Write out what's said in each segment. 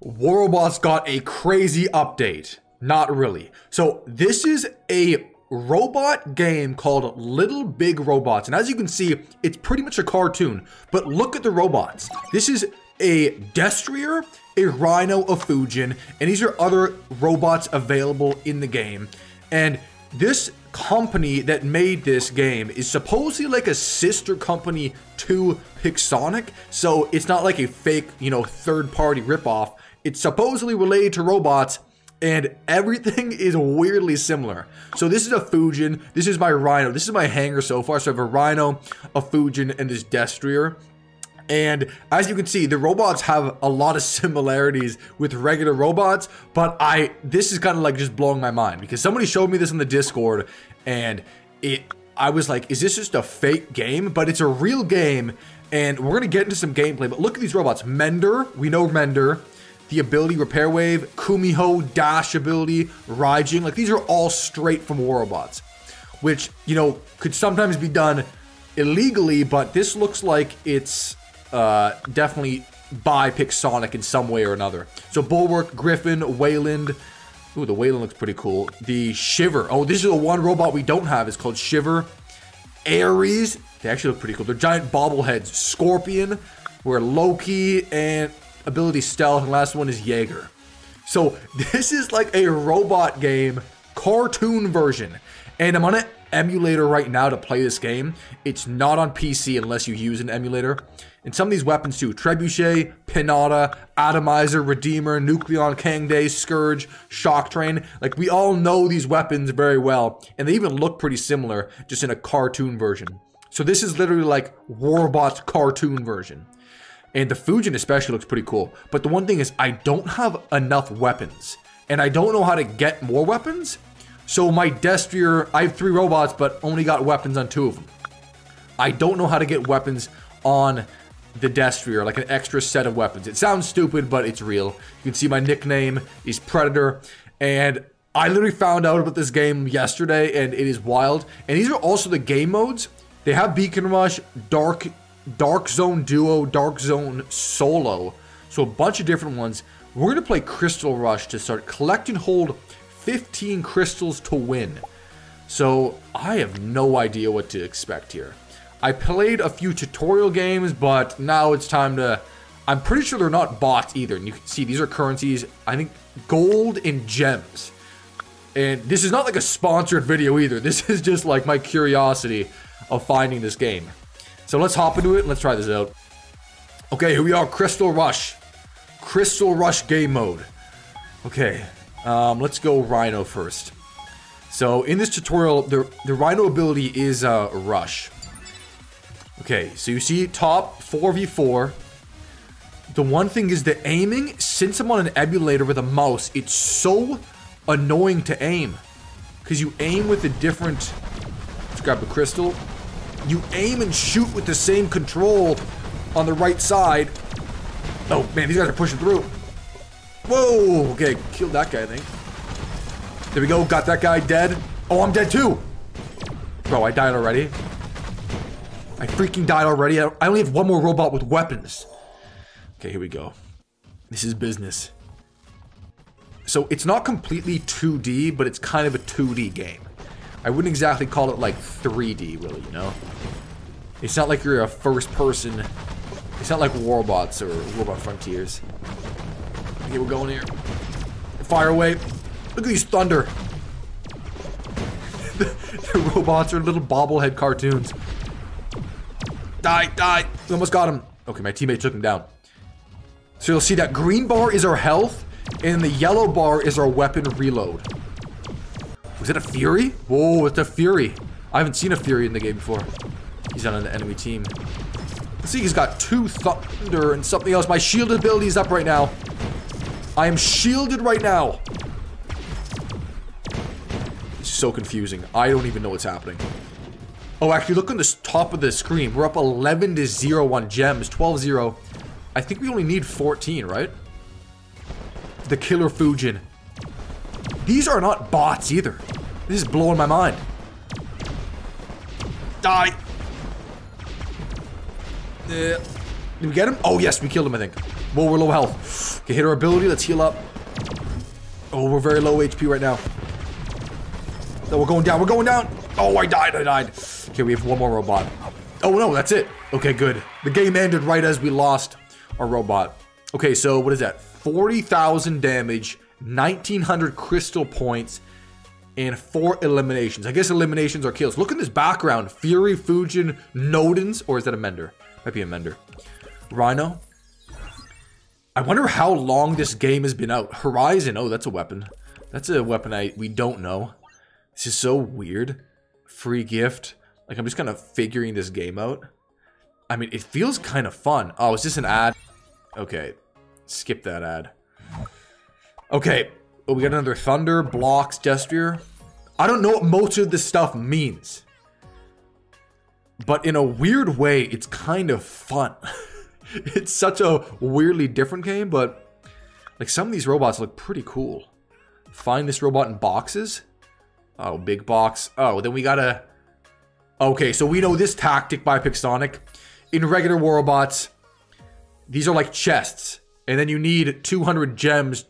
War Robots got a crazy update. Not really. So this is a robot game called Little Big Robots. And as you can see, it's pretty much a cartoon. But look at the robots. This is a Destrier, a Rhino, a Fujin, and these are other robots available in the game. And this company that made this game is supposedly like a sister company to Pixonic. So it's not like a fake, you know, third party ripoff. It's supposedly related to robots and everything is weirdly similar. So this is a Fujin, this is my Rhino, this is my hangar so far. So I have a Rhino, a Fujin, and this Destrier. And as you can see, the robots have a lot of similarities with regular robots, but I this is kind of like just blowing my mind because somebody showed me this in the Discord and it I was like, is this just a fake game? But it's a real game and we're gonna get into some gameplay. But look at these robots. Mender, we know Mender the ability Repair Wave, Kumiho, Dash ability, Raijin. Like these are all straight from War Robots, which, you know, could sometimes be done illegally, but this looks like it's uh, definitely by Pixonic in some way or another. So Bulwark, Griffin, Weyland. Ooh, the Weyland looks pretty cool. The Shiver. Oh, this is the one robot we don't have. It's called Shiver. Ares. They actually look pretty cool. They're giant bobbleheads. Scorpion. We're Loki and ability stealth, and last one is Jaeger. So this is like a robot game, cartoon version. And I'm on an emulator right now to play this game. It's not on PC unless you use an emulator. And some of these weapons too, Trebuchet, Pinata, Atomizer, Redeemer, Nucleon, Kang Dae, Scourge, Shocktrain. Like we all know these weapons very well. And they even look pretty similar, just in a cartoon version. So this is literally like Warbot's cartoon version. And the Fujin especially looks pretty cool. But the one thing is I don't have enough weapons. And I don't know how to get more weapons. So my Destrier, I have three robots, but only got weapons on two of them. I don't know how to get weapons on the Destrier, like an extra set of weapons. It sounds stupid, but it's real. You can see my nickname is Predator. And I literally found out about this game yesterday, and it is wild. And these are also the game modes. They have Beacon Rush, Dark Dark Zone Duo, Dark Zone Solo. So a bunch of different ones. We're going to play Crystal Rush to start. Collect and hold 15 crystals to win. So I have no idea what to expect here. I played a few tutorial games, but now it's time to... I'm pretty sure they're not bots either. And you can see these are currencies. I think gold and gems. And this is not like a sponsored video either. This is just like my curiosity of finding this game. So let's hop into it let's try this out. Okay, here we are, Crystal Rush. Crystal Rush game mode. Okay, um, let's go Rhino first. So in this tutorial, the, the Rhino ability is uh, Rush. Okay, so you see top 4v4. The one thing is the aiming, since I'm on an emulator with a mouse, it's so annoying to aim. Because you aim with a different... Let's grab a crystal you aim and shoot with the same control on the right side. Oh, man, these guys are pushing through. Whoa, okay, killed that guy, I think. There we go, got that guy dead. Oh, I'm dead too. Bro, I died already. I freaking died already. I only have one more robot with weapons. Okay, here we go. This is business. So it's not completely 2D, but it's kind of a 2D game. I wouldn't exactly call it like 3D, really, you know? It's not like you're a first person. It's not like Warbots or Robot Frontiers. Okay, we're going here. Fire away. Look at these thunder. the, the robots are little bobblehead cartoons. Die, die. We almost got him. Okay, my teammate took him down. So you'll see that green bar is our health, and the yellow bar is our weapon reload. It a Fury? Whoa, it's a Fury. I haven't seen a Fury in the game before. He's on an enemy team. Let's see, he's got two Thunder and something else. My shield ability is up right now. I am shielded right now. It's so confusing. I don't even know what's happening. Oh, actually, look on the top of the screen. We're up 11 to 0 on gems. 12-0. I think we only need 14, right? The Killer Fujin. These are not bots either. This is blowing my mind. Die. Uh, did we get him? Oh, yes, we killed him, I think. Whoa, we're low health. Okay, hit our ability. Let's heal up. Oh, we're very low HP right now. No, we're going down. We're going down. Oh, I died. I died. Okay, we have one more robot. Oh, no, that's it. Okay, good. The game ended right as we lost our robot. Okay, so what is that? 40,000 damage, 1,900 crystal points, and four eliminations. I guess eliminations are kills. Look at this background. Fury, Fujin, Nodens, or is that a Mender? Might be a Mender. Rhino. I wonder how long this game has been out. Horizon. Oh, that's a weapon. That's a weapon I we don't know. This is so weird. Free gift. Like, I'm just kind of figuring this game out. I mean, it feels kind of fun. Oh, is this an ad? Okay. Skip that ad. Okay. Oh, we got another thunder, blocks, gesture. I don't know what most of this stuff means. But in a weird way, it's kind of fun. it's such a weirdly different game, but like some of these robots look pretty cool. Find this robot in boxes. Oh, big box. Oh, then we gotta... Okay, so we know this tactic by Pixonic. In regular war robots, these are like chests. And then you need 200 gems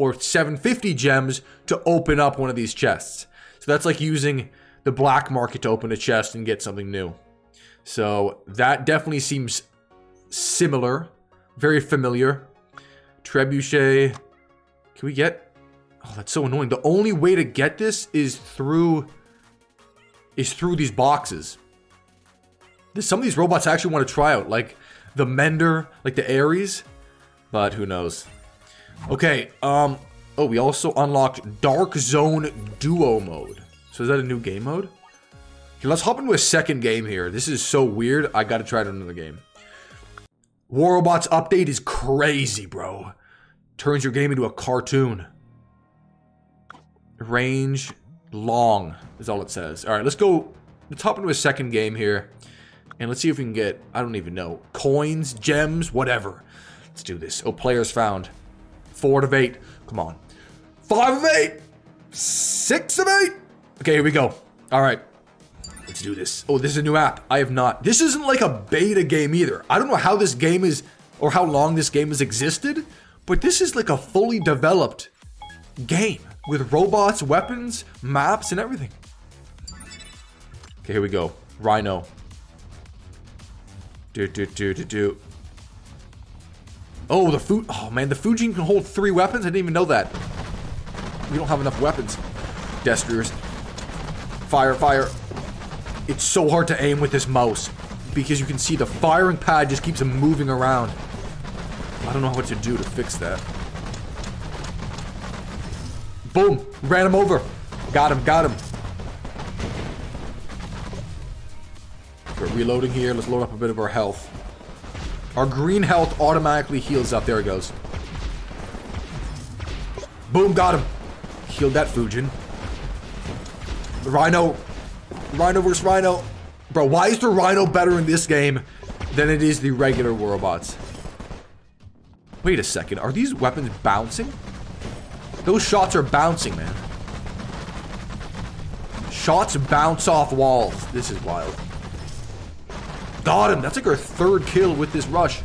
or 750 gems to open up one of these chests. So that's like using the black market to open a chest and get something new. So that definitely seems similar, very familiar. Trebuchet. Can we get... Oh, that's so annoying. The only way to get this is through... Is through these boxes. Some of these robots I actually want to try out. Like the Mender, like the Ares. But who knows. Okay, um... Oh, we also unlocked Dark Zone Duo mode. So is that a new game mode? Okay, let's hop into a second game here. This is so weird. I gotta try another game. War Robots update is crazy, bro. Turns your game into a cartoon. Range long is all it says. All right, let's go. Let's hop into a second game here. And let's see if we can get, I don't even know, coins, gems, whatever. Let's do this. Oh, players found. Four of eight. Come on. Five of eight. Six of eight. Okay, here we go. All right. Let's do this. Oh, this is a new app. I have not. This isn't like a beta game either. I don't know how this game is or how long this game has existed, but this is like a fully developed game with robots, weapons, maps, and everything. Okay, here we go. Rhino. Do, do, do, do, do. Oh, the food. Oh, man, the Fujin can hold three weapons? I didn't even know that. We don't have enough weapons. Destriers. Fire, fire. It's so hard to aim with this mouse because you can see the firing pad just keeps moving around. I don't know what to do to fix that. Boom! Ran him over. Got him, got him. We're reloading here. Let's load up a bit of our health. Our green health automatically heals up. There it goes. Boom, got him. Healed that Fujin. Rhino Rhino versus Rhino. Bro, why is the Rhino better in this game than it is the regular robots? Wait a second. Are these weapons bouncing? Those shots are bouncing, man. Shots bounce off walls. This is wild. Got him. That's like our third kill with this rush.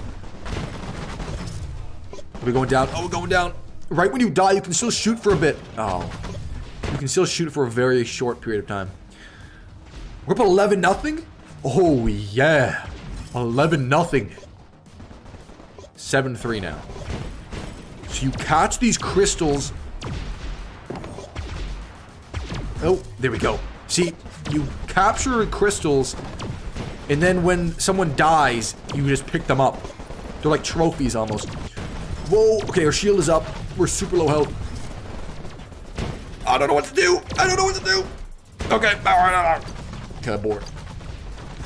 Are we going down? Oh, we're going down. Right when you die, you can still shoot for a bit. Oh. You can still shoot for a very short period of time. We're up 11 nothing. Oh, yeah. 11 nothing. 7-3 now. So you catch these crystals. Oh, there we go. See, you capture crystals, and then when someone dies, you just pick them up. They're like trophies almost. Whoa, okay, our shield is up. We're super low health. I don't know what to do. I don't know what to do. Okay, cardboard.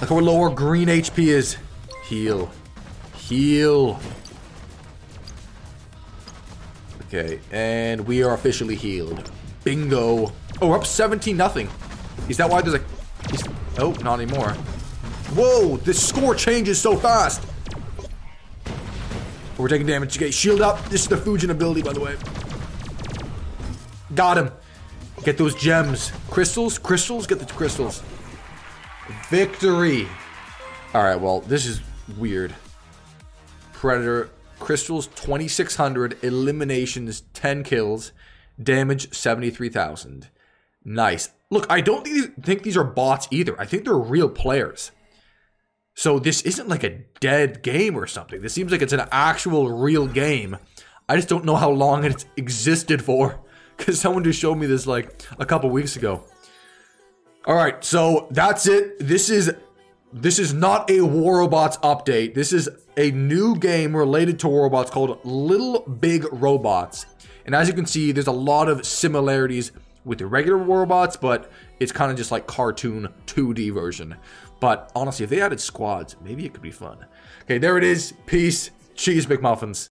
Look how low our green HP is. Heal. Heal. Okay, and we are officially healed. Bingo. Oh, we're up 17 nothing. Is that why there's a... Is, oh, not anymore. Whoa, this score changes so fast. we're taking damage. Okay, shield up. This is the Fujin ability, by the way. Got him. Get those gems. Crystals? Crystals? Get the crystals. Victory! Alright, well, this is weird. Predator. crystals 2600, eliminations 10 kills, damage 73,000. Nice. Look, I don't think these are bots either. I think they're real players. So this isn't like a dead game or something. This seems like it's an actual real game. I just don't know how long it's existed for. Because someone just showed me this like a couple weeks ago. Alright, so that's it. This is this is not a War Robots update. This is a new game related to War Robots called Little Big Robots. And as you can see, there's a lot of similarities with the regular Robots, but it's kind of just like cartoon 2D version. But honestly, if they added squads, maybe it could be fun. Okay, there it is. Peace. Cheese McMuffins.